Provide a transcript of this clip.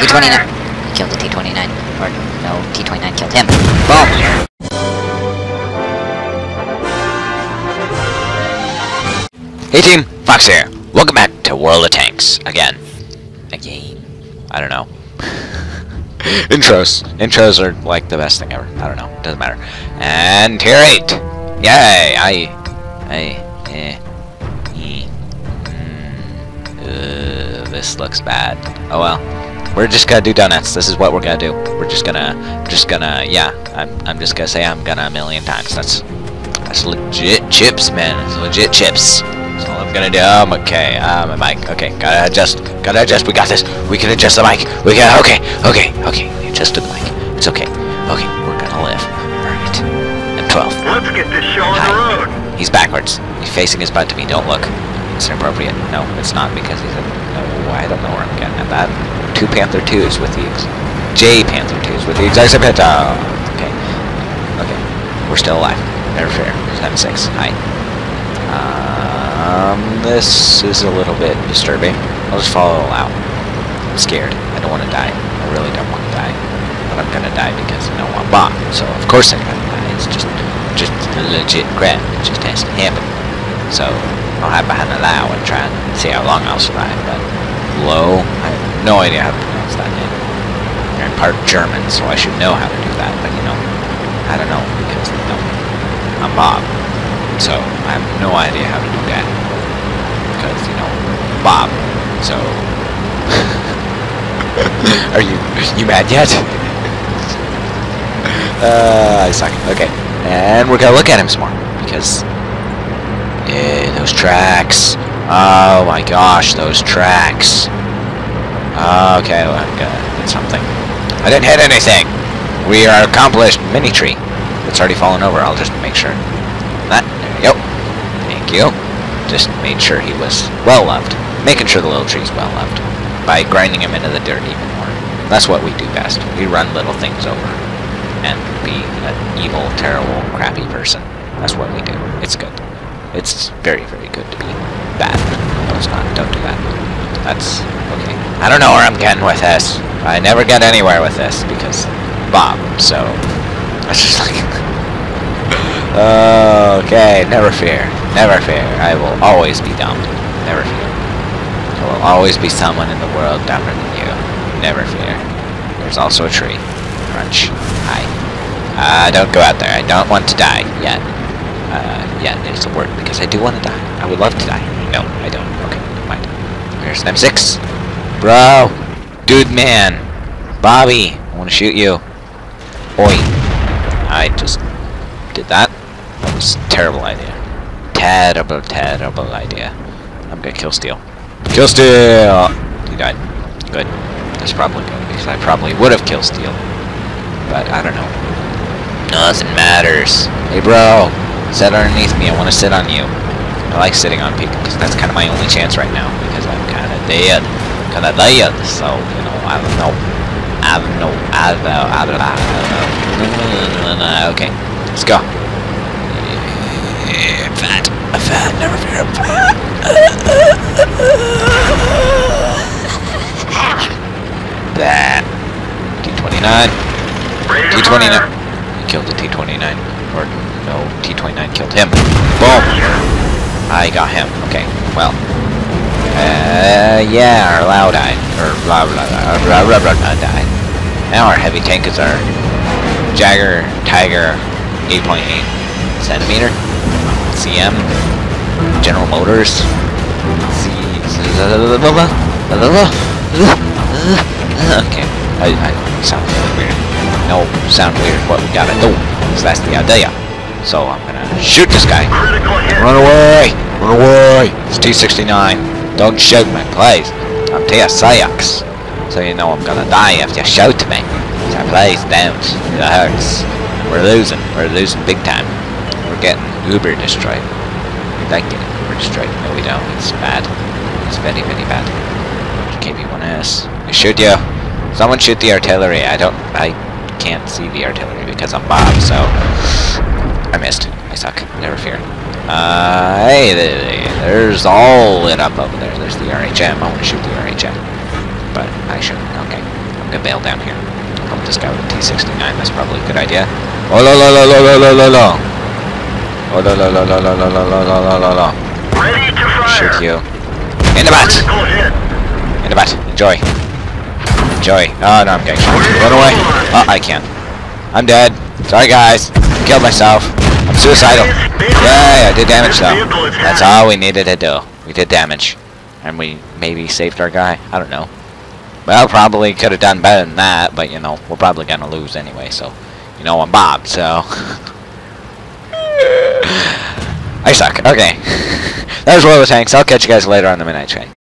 T-29. He killed the T-29. Or, no, T-29 killed him. Boom! Hey team, Fox here. Welcome back to World of Tanks again. Again. I don't know. Intros. Intros are like the best thing ever. I don't know. Doesn't matter. And tier 8. Yay! I. I. Eh. E. Mm, uh, this looks bad. Oh well. We're just gonna do donuts. This is what we're gonna do. We're just gonna. Just gonna. Yeah. I'm, I'm just gonna say I'm gonna a million times. That's. That's legit chips, man. It's legit chips. That's all I'm gonna do. Um, okay, uh, my mic. Okay, gotta adjust. Gotta adjust. We got this. We can adjust the mic. We can. Okay, okay, okay. We adjusted the mic. It's okay. Okay, we're gonna live. Alright. M12. Let's get this show on the Hi. road. He's backwards. He's facing his butt to me. Don't look. It's inappropriate. No, it's not because he's a. No, I don't know where I'm getting at that. Two Panther 2s with the. J Panther 2s with the exact same hit. Oh, okay. Okay. We're still alive. Never fear. There's M6. Hi. Um, this is a little bit disturbing. I'll just follow out. I'm scared. I don't want to die. I really don't want to die. But I'm gonna die because you know I'm Bob. So of course I'm gonna die. It's just, just legit crap. It just has to happen. So I'll hide behind the Lao and try and see how long I'll survive. But low, I no idea how to pronounce that name. In part German, so I should know how to do that. But you know, I don't know because you know, I'm Bob. So I have no idea how to do that. Because, you know, Bob. So Are you you mad yet? uh I suck. Okay. And we're gonna look at him some more. Because Yeah, those tracks. Oh my gosh, those tracks. Ah, okay, well, hit something. I didn't hit anything! We are accomplished mini tree. It's already fallen over, I'll just make sure. That, there you go. Thank you. Just made sure he was well loved. Making sure the little tree's well loved. By grinding him into the dirt even more. That's what we do best. We run little things over. And be an evil, terrible, crappy person. That's what we do. It's good. It's very, very good to be bad. No, it's not. Don't do that. That's. I don't know where I'm getting with this. I never get anywhere with this because Bob. So that's just like. okay, never fear. Never fear. I will always be dumb. Never fear. There will always be someone in the world dumber than you. Never fear. There's also a tree. Crunch. Hi. Uh, don't go out there. I don't want to die yet. Uh, yeah, it's a word because I do want to die. I would love to die. No, I don't. Okay, never mind. Here's an M6. Bro! Dude, man! Bobby! I want to shoot you. Oi. I just did that. That was a terrible idea. Terrible, terrible idea. I'm gonna kill Steel. Kill Steel! He died. Good. That's probably good because I probably would have killed Steel. But I don't know. Nothing matters. Hey bro, sit underneath me. I want to sit on you. I like sitting on people because that's kind of my only chance right now because I'm kind of dead. Kind of dead. So, you know, I don't know. I don't know. I don't know. Uh, I don't know. I don't know. Okay, let's go. Eh, fat. Fat. Never fear. Fat. That. T29. T29. He killed the T29. Or, no, T29 killed him. Boom! I got him. Okay, well. Uh, yeah, our died. Or blah blah blah blah blah blah, blah died. Now our heavy tank is our Jagger Tiger 8.8 centimeter. CM. General Motors. C. Okay, I, I sound really weird. No, sound weird. What we gotta do is that's the idea. So I'm gonna shoot this guy. Run away! Run away! It's T69. Don't shoot me, please. I'm Tia TSAX. So you know I'm gonna die if you shoot me. So please don't. It hurts. We're losing. We're losing big time. We're getting uber destroyed. We like getting uber destroyed. No, we don't. It's bad. It's very, very bad. KV-1S. I shoot you. Someone shoot the artillery. I don't... I can't see the artillery because I'm Bob, so... I missed. I suck. Never fear. Uh, hey, there's all lit up over there. There's the RHM. I want to shoot the RHM. But I shouldn't. Okay. I'm gonna bail down here. Help this guy with a T69. That's probably a good idea. Oh la la la la la la la la. Oh la la la la la la la la la la la. Ready to fire. Shoot you. In the hit. In the butt. Enjoy. Enjoy. Oh no, I'm getting shot. Run away. Oh, I can't. I'm dead. Sorry guys. Killed myself. Suicidal. Yeah, I did damage though. That's all we needed to do. We did damage. And we maybe saved our guy. I don't know. Well, probably could have done better than that, but you know, we're probably gonna lose anyway, so you know I'm Bob, so I suck. Okay. that was Roller Tanks. I'll catch you guys later on the Midnight Train.